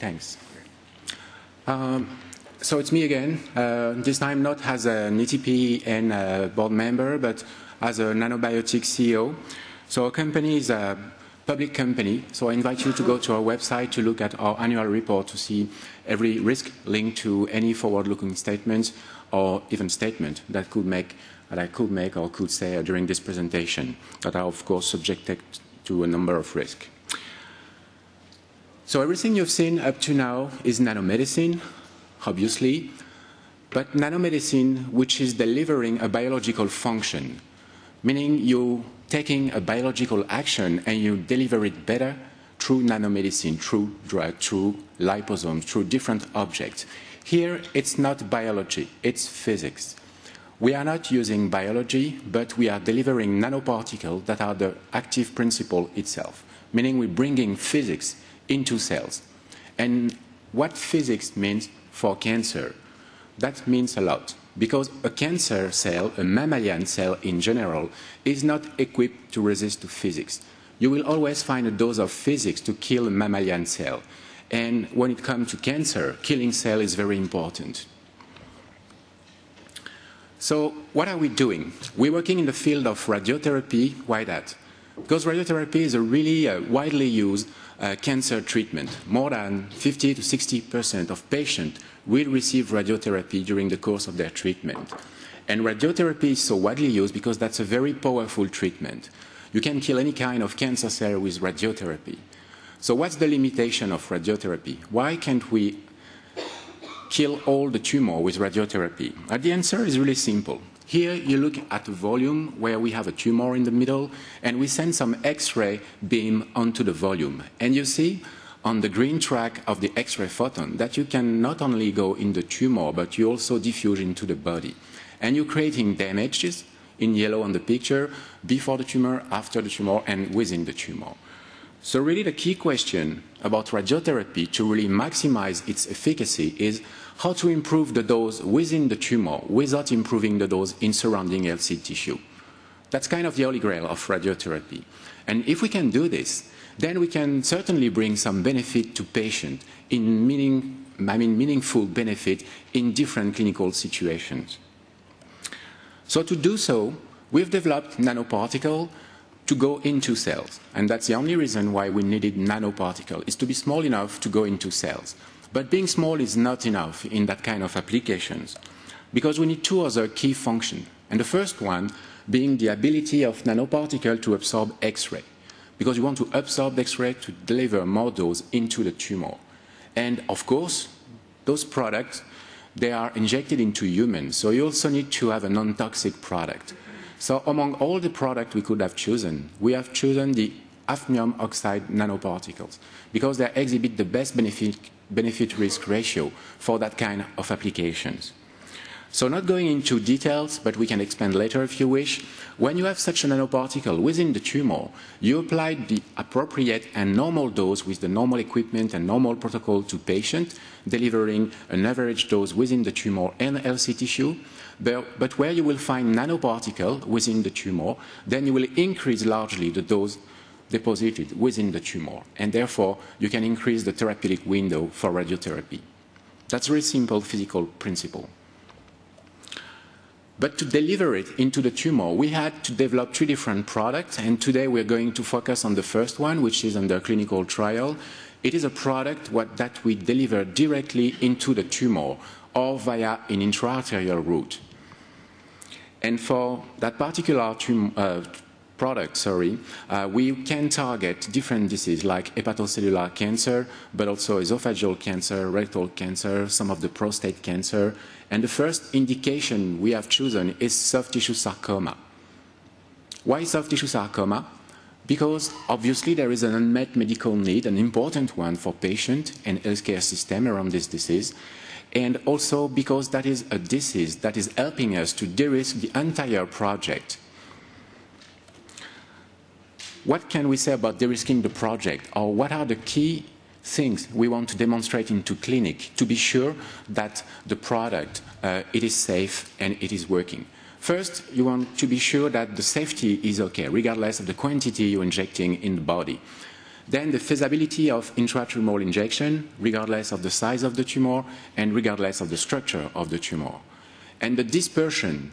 Thanks. Um, so it's me again, uh, this time not as an ETPN board member, but as a Nanobiotix CEO. So our company is a public company, so I invite you to go to our website to look at our annual report to see every risk linked to any forward-looking statements or even statement that could make that I could make or could say during this presentation that are of course subjected to a number of risks. So everything you've seen up to now is nanomedicine, obviously, but nanomedicine which is delivering a biological function, meaning you're taking a biological action and you deliver it better through nanomedicine, through drug, through liposomes, through different objects. Here, it's not biology, it's physics. We are not using biology, but we are delivering nanoparticles that are the active principle itself, meaning we're bringing physics into cells. And what physics means for cancer. That means a lot because a cancer cell, a mammalian cell in general, is not equipped to resist to physics. You will always find a dose of physics to kill a mammalian cell. And when it comes to cancer, killing cell is very important. So what are we doing? We're working in the field of radiotherapy. Why that? Because radiotherapy is a really uh, widely used uh, cancer treatment. More than 50 to 60 percent of patients will receive radiotherapy during the course of their treatment. And radiotherapy is so widely used because that's a very powerful treatment. You can kill any kind of cancer cell with radiotherapy. So what's the limitation of radiotherapy? Why can't we kill all the tumor with radiotherapy? And the answer is really simple. Here you look at a volume where we have a tumor in the middle, and we send some X-ray beam onto the volume. And you see on the green track of the X-ray photon that you can not only go in the tumor, but you also diffuse into the body. And you're creating damages in yellow on the picture before the tumor, after the tumor, and within the tumor. So really the key question about radiotherapy to really maximize its efficacy is how to improve the dose within the tumor without improving the dose in surrounding healthy tissue. That's kind of the holy grail of radiotherapy. And if we can do this, then we can certainly bring some benefit to patients in meaning, I mean, meaningful benefit in different clinical situations. So to do so, we've developed nanoparticle to go into cells. And that's the only reason why we needed nanoparticle, is to be small enough to go into cells. But being small is not enough in that kind of applications because we need two other key functions. And the first one being the ability of nanoparticle to absorb X-ray because you want to absorb X-ray to deliver more dose into the tumor. And of course, those products, they are injected into humans, so you also need to have a non-toxic product. So among all the products we could have chosen, we have chosen the hafnium oxide nanoparticles because they exhibit the best benefit benefit risk ratio for that kind of applications. So not going into details, but we can expand later if you wish. When you have such a nanoparticle within the tumor, you apply the appropriate and normal dose with the normal equipment and normal protocol to patient, delivering an average dose within the tumor and healthy tissue. But, but where you will find nanoparticle within the tumor, then you will increase largely the dose deposited within the tumor, and therefore you can increase the therapeutic window for radiotherapy. That's a very simple physical principle. But to deliver it into the tumor, we had to develop three different products, and today we're going to focus on the first one, which is under clinical trial. It is a product what, that we deliver directly into the tumor or via an intraarterial route. And for that particular tum- uh, product, sorry, uh, we can target different diseases like hepatocellular cancer, but also esophageal cancer, rectal cancer, some of the prostate cancer. And the first indication we have chosen is soft tissue sarcoma. Why soft tissue sarcoma? Because obviously there is an unmet medical need, an important one for patient and healthcare system around this disease and also because that is a disease that is helping us to de-risk the entire project what can we say about de-risking the project, or what are the key things we want to demonstrate into clinic to be sure that the product uh, it is safe and it is working. First, you want to be sure that the safety is okay, regardless of the quantity you're injecting in the body. Then the feasibility of intratumoral injection, regardless of the size of the tumor and regardless of the structure of the tumor. And the dispersion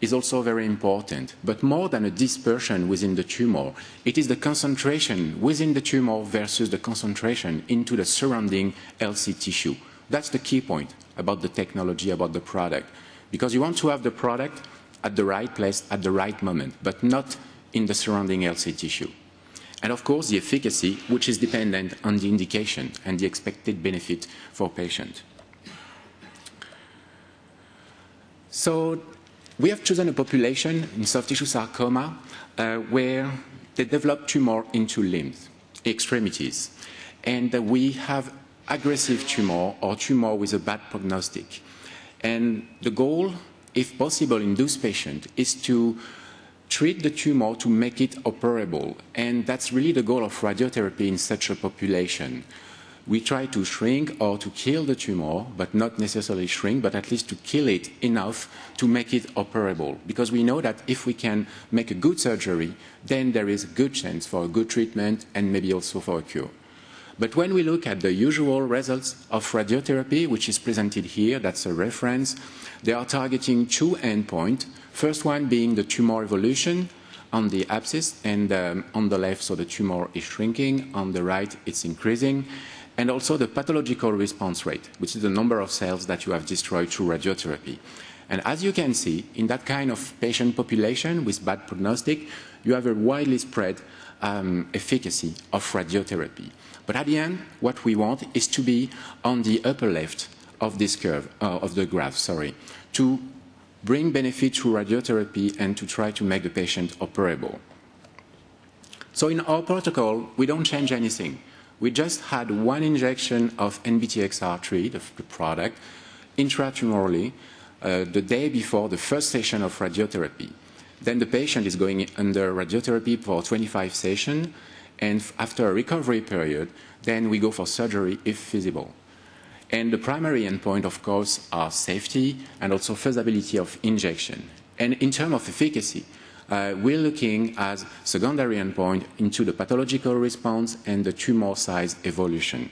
is also very important, but more than a dispersion within the tumor, it is the concentration within the tumor versus the concentration into the surrounding healthy tissue. That's the key point about the technology, about the product, because you want to have the product at the right place at the right moment, but not in the surrounding healthy tissue. And of course, the efficacy, which is dependent on the indication and the expected benefit for patient. So we have chosen a population in soft tissue sarcoma uh, where they develop tumor into limbs, extremities. And uh, we have aggressive tumor or tumor with a bad prognostic. And the goal, if possible, in those patients is to treat the tumor to make it operable. And that's really the goal of radiotherapy in such a population we try to shrink or to kill the tumor, but not necessarily shrink, but at least to kill it enough to make it operable. Because we know that if we can make a good surgery, then there is a good chance for a good treatment and maybe also for a cure. But when we look at the usual results of radiotherapy, which is presented here, that's a reference, they are targeting two endpoints. First one being the tumor evolution on the abscess, and um, on the left, so the tumor is shrinking, on the right, it's increasing and also the pathological response rate, which is the number of cells that you have destroyed through radiotherapy. And as you can see, in that kind of patient population with bad prognostic, you have a widely spread um, efficacy of radiotherapy. But at the end, what we want is to be on the upper left of this curve, uh, of the graph, sorry, to bring benefit through radiotherapy and to try to make the patient operable. So in our protocol, we don't change anything. We just had one injection of NBTXR3, the, the product, intratumorally uh, the day before the first session of radiotherapy. Then the patient is going under radiotherapy for 25 sessions, and after a recovery period, then we go for surgery if feasible. And the primary endpoint, of course, are safety and also feasibility of injection. And in terms of efficacy, uh, we're looking as secondary endpoint into the pathological response and the tumor size evolution.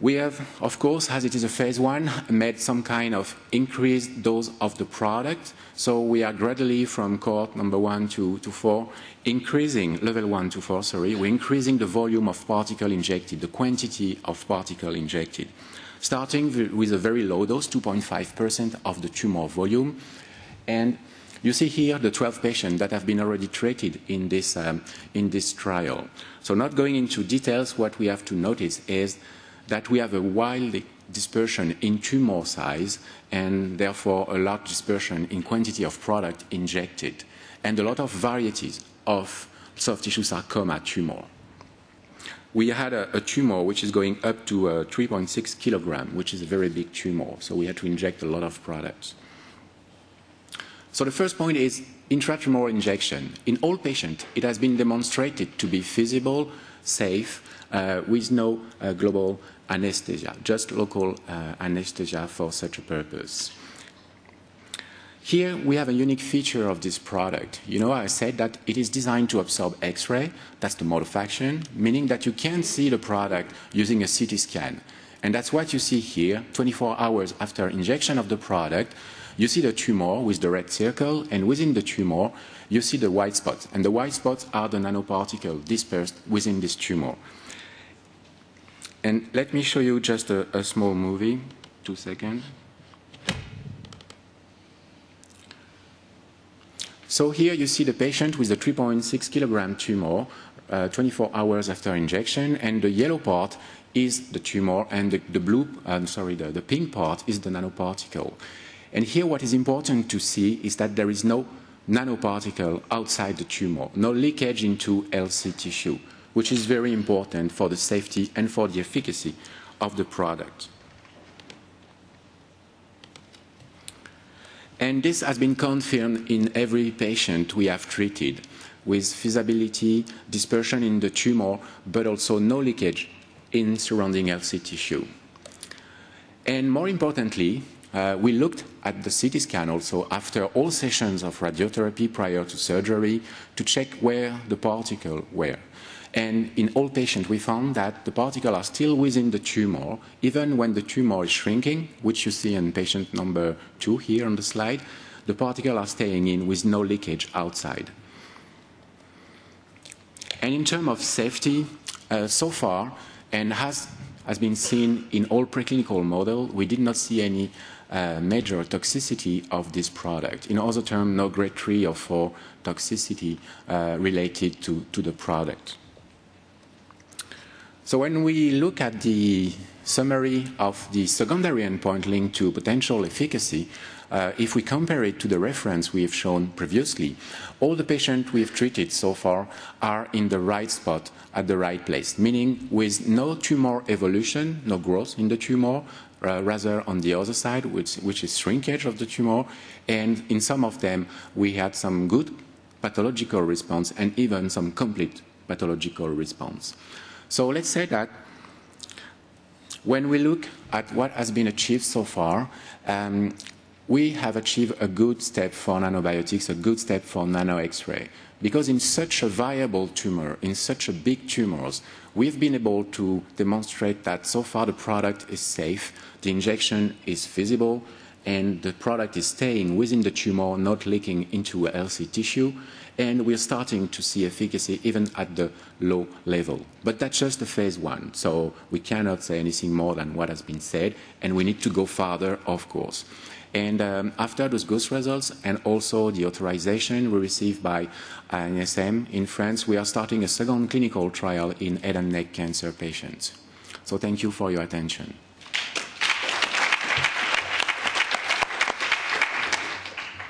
We have, of course, as it is a phase one, made some kind of increased dose of the product. So we are gradually from cohort number one to, to four, increasing level one to four, sorry, we're increasing the volume of particle injected, the quantity of particle injected. Starting with a very low dose, 2.5% of the tumor volume, and you see here the 12 patients that have been already treated in this, um, in this trial. So not going into details, what we have to notice is that we have a wide dispersion in tumor size and therefore a large dispersion in quantity of product injected and a lot of varieties of soft tissue sarcoma tumor. We had a, a tumor which is going up to uh, 3.6 kilogram, which is a very big tumor, so we had to inject a lot of products. So the first point is intratumoral injection. In all patients, it has been demonstrated to be feasible, safe, uh, with no uh, global anesthesia, just local uh, anesthesia for such a purpose. Here we have a unique feature of this product. You know, I said that it is designed to absorb X-ray. That's the mode of action, meaning that you can see the product using a CT scan. And that's what you see here, 24 hours after injection of the product, you see the tumor with the red circle, and within the tumor, you see the white spots. And the white spots are the nanoparticles dispersed within this tumor. And let me show you just a, a small movie. Two seconds. So here you see the patient with a 3.6 kilogram tumor uh, 24 hours after injection, and the yellow part is the tumor, and the, the blue, uh, sorry, the, the pink part is the nanoparticle. And here what is important to see is that there is no nanoparticle outside the tumor, no leakage into healthy tissue, which is very important for the safety and for the efficacy of the product. And this has been confirmed in every patient we have treated with feasibility, dispersion in the tumor, but also no leakage in surrounding healthy tissue. And more importantly, uh, we looked at the CT scan also after all sessions of radiotherapy prior to surgery to check where the particles were. And in all patients, we found that the particles are still within the tumor, even when the tumor is shrinking, which you see in patient number two here on the slide. The particles are staying in with no leakage outside. And in terms of safety, uh, so far, and has, has been seen in all preclinical models, we did not see any uh, major toxicity of this product. In other terms, no grade 3 or 4 toxicity uh, related to, to the product. So when we look at the summary of the secondary endpoint linked to potential efficacy, uh, if we compare it to the reference we have shown previously, all the patients we have treated so far are in the right spot at the right place, meaning with no tumor evolution, no growth in the tumor, uh, rather on the other side, which, which is shrinkage of the tumor. And in some of them, we had some good pathological response and even some complete pathological response. So let's say that when we look at what has been achieved so far, um, we have achieved a good step for Nanobiotix, a good step for NanoXray. Because in such a viable tumor, in such a big tumors, we've been able to demonstrate that so far the product is safe, the injection is feasible, and the product is staying within the tumor, not leaking into a healthy tissue and we're starting to see efficacy even at the low level. But that's just the phase one, so we cannot say anything more than what has been said, and we need to go farther, of course. And um, after those good results and also the authorization we received by ANSM in France, we are starting a second clinical trial in head and neck cancer patients. So thank you for your attention.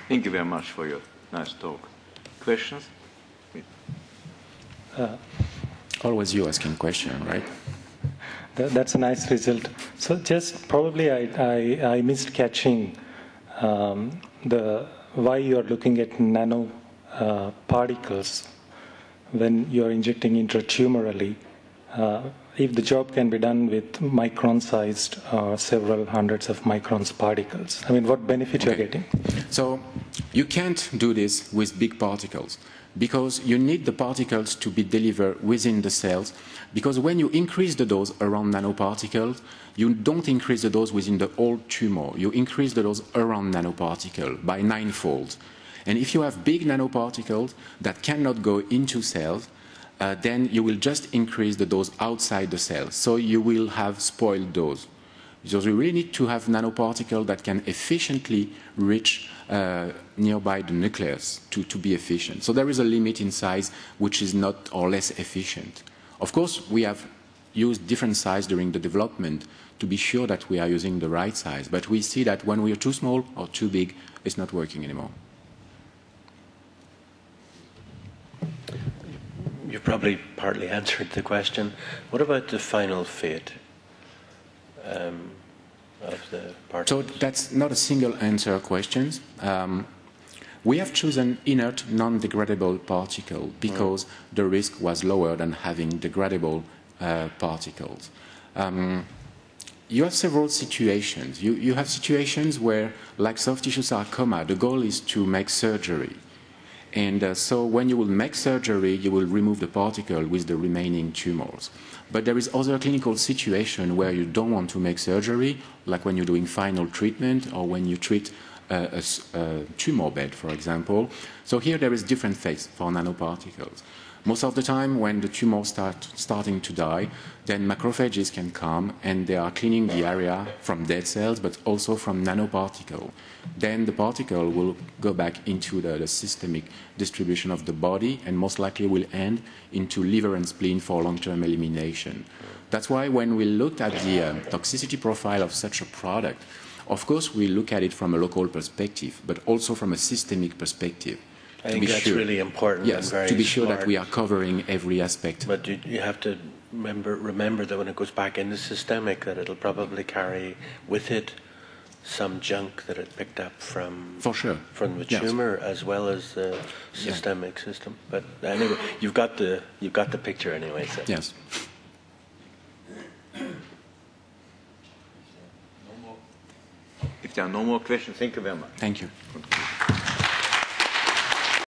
Thank you very much for your nice talk questions? Uh, Always you asking question, right? That, that's a nice result. So just probably I, I, I missed catching um, the why you are looking at nano uh, particles when you are injecting intratumorally. Uh, if the job can be done with micron-sized uh, several hundreds of microns particles, I mean, what benefit okay. you're getting? So you can't do this with big particles because you need the particles to be delivered within the cells because when you increase the dose around nanoparticles, you don't increase the dose within the whole tumor. You increase the dose around nanoparticle by ninefold. And if you have big nanoparticles that cannot go into cells, uh, then you will just increase the dose outside the cell. So you will have spoiled dose. Because we really need to have nanoparticles that can efficiently reach uh, nearby the nucleus to, to be efficient. So there is a limit in size which is not or less efficient. Of course, we have used different size during the development to be sure that we are using the right size. But we see that when we are too small or too big, it's not working anymore. You've probably partly answered the question. What about the final fate um, of the So that's not a single answer question. Um, we have chosen inert non-degradable particle because mm. the risk was lower than having degradable uh, particles. Um, you have several situations. You, you have situations where, like soft tissue sarcoma, the goal is to make surgery. And uh, so when you will make surgery, you will remove the particle with the remaining tumors. But there is other clinical situation where you don't want to make surgery, like when you're doing final treatment or when you treat a, a, a tumor bed, for example. So here there is different phase for nanoparticles. Most of the time, when the tumor start starting to die, then macrophages can come and they are cleaning the area from dead cells, but also from nanoparticle. Then the particle will go back into the, the systemic distribution of the body and most likely will end into liver and spleen for long-term elimination. That's why when we looked at the uh, toxicity profile of such a product, of course we look at it from a local perspective, but also from a systemic perspective. I think that's sure. really important. Yes, to be sure smart. that we are covering every aspect. But you, you, have to remember, remember that when it goes back into systemic, that it'll probably carry with it some junk that it picked up from for sure from the tumor yes. as well as the systemic yeah. system. But anyway, you've got the you've got the picture anyway. So. Yes. there are no more questions, thank you very much. Thank you.